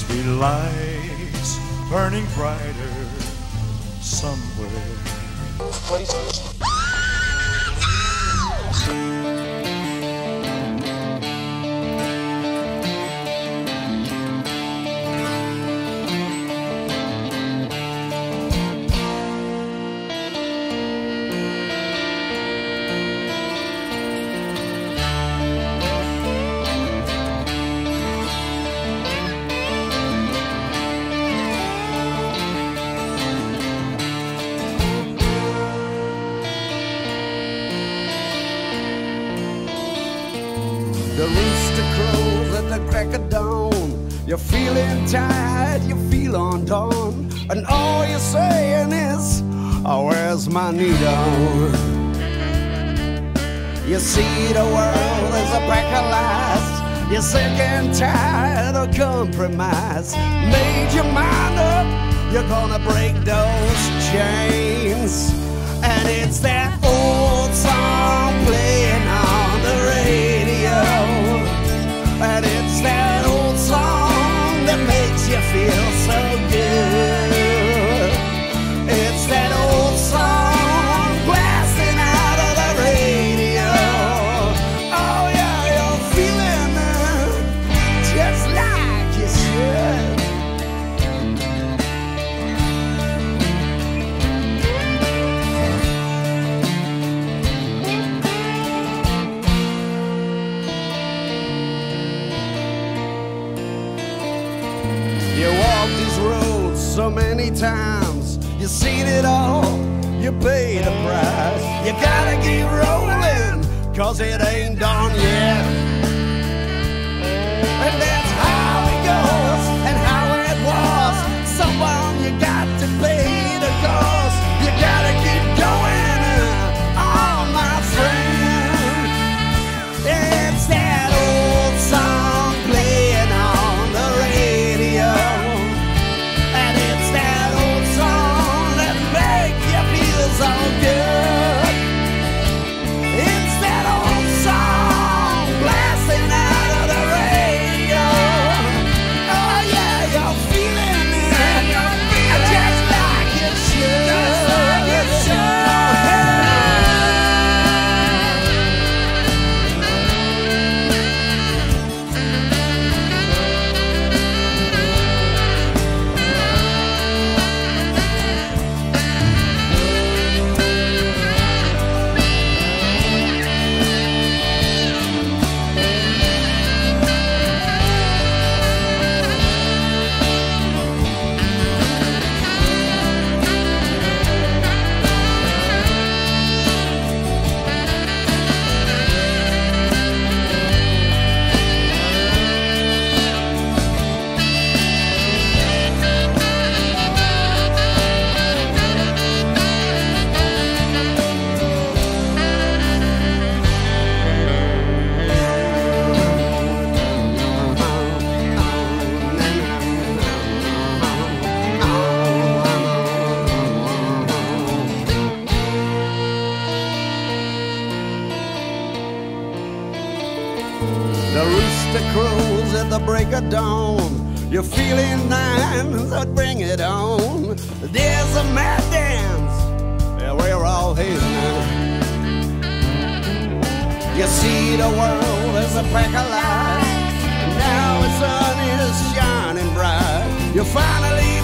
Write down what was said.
be lights burning brighter somewhere. Crack of dawn. You're feeling tired, you feel undone, and all you're saying is, Oh, where's my needle? You see the world as a pack of lies. You're sick and tired of compromise. Made your mind up, you're gonna break those chains. And it's that so many times. You've seen it all. You paid the price. You gotta keep rolling, cause it ain't done yet. The rooster crows at the break of dawn. You're feeling nine, so bring it on. There's a mad dance, yeah, we're all here now. You see the world as a pack of lights. Now the sun is shining bright. You're finally